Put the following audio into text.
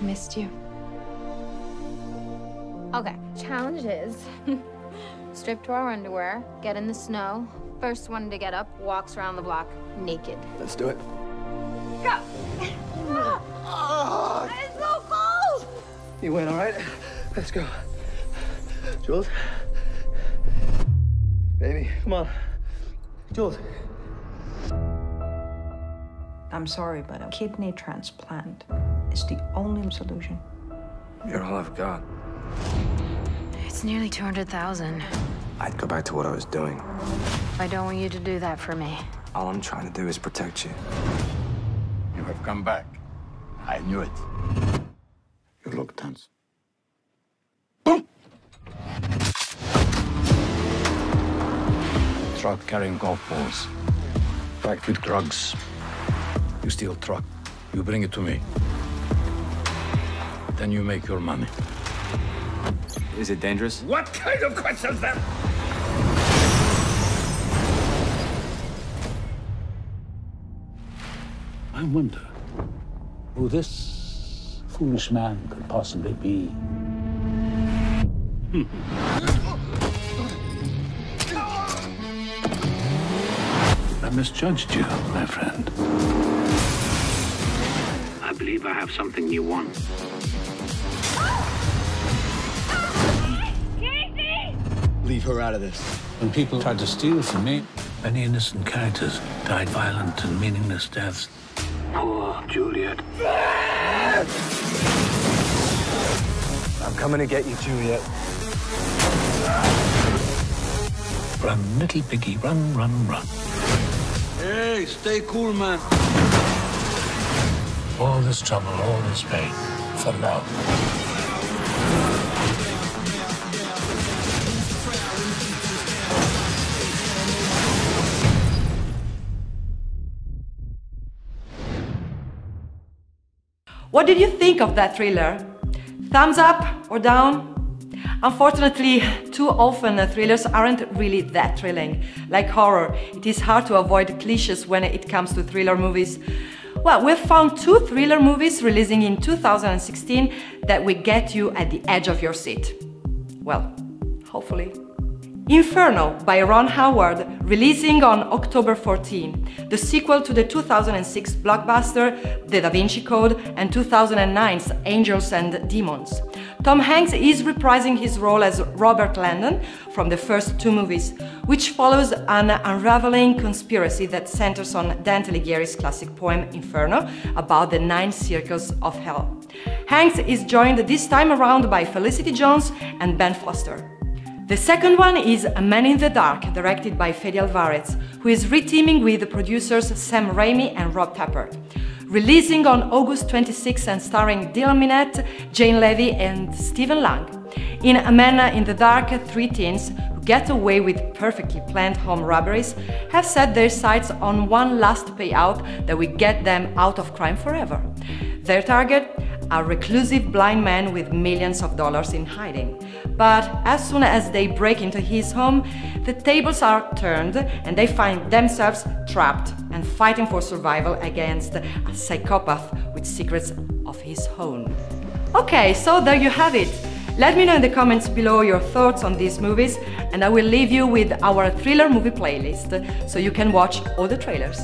Missed you. Okay, challenge is strip to our underwear, get in the snow. First one to get up walks around the block naked. Let's do it. Go! Ah! Oh, it's so cold! You win, all right? Let's go. Jules? Baby, come on. Jules. I'm sorry, but a kidney transplant is the only solution. You're all I've got. It's nearly 200,000. I'd go back to what I was doing. I don't want you to do that for me. All I'm trying to do is protect you. You have come back. I knew it. You look tense. Boom! Truck carrying golf balls. Packed with drugs. You steal truck. You bring it to me. Then you make your money. Is it dangerous? What kind of questions that? I wonder who this foolish man could possibly be. Hmm. I misjudged you, my friend. I believe I have something you want. Leave her out of this. When people tried to steal from me, many innocent characters died violent and meaningless deaths. Poor Juliet. I'm coming to get you, Juliet. Run, little piggy, run, run, run. Hey, stay cool, man. All this trouble, all this pain, for love. What did you think of that thriller? Thumbs up or down? Unfortunately, too often thrillers aren't really that thrilling. Like horror, it is hard to avoid cliches when it comes to thriller movies. Well, we've found two thriller movies releasing in 2016 that will get you at the edge of your seat. Well, hopefully. Inferno by Ron Howard, releasing on October 14, the sequel to the 2006 blockbuster The Da Vinci Code and 2009's Angels and Demons. Tom Hanks is reprising his role as Robert Langdon from the first two movies, which follows an unraveling conspiracy that centers on Dante Alighieri's classic poem Inferno about the nine circles of hell. Hanks is joined this time around by Felicity Jones and Ben Foster. The second one is A Man in the Dark, directed by Fede Alvarez, who is reteaming with the producers Sam Raimi and Rob Tapert. Releasing on August 26 and starring Dylan Minnette, Jane Levy and Stephen Lang. In A Man in the Dark, three teens who get away with perfectly planned home robberies have set their sights on one last payout that will get them out of crime forever. Their target? A reclusive blind man with millions of dollars in hiding. But as soon as they break into his home, the tables are turned and they find themselves trapped and fighting for survival against a psychopath with secrets of his own. Okay, so there you have it. Let me know in the comments below your thoughts on these movies and I will leave you with our thriller movie playlist so you can watch all the trailers.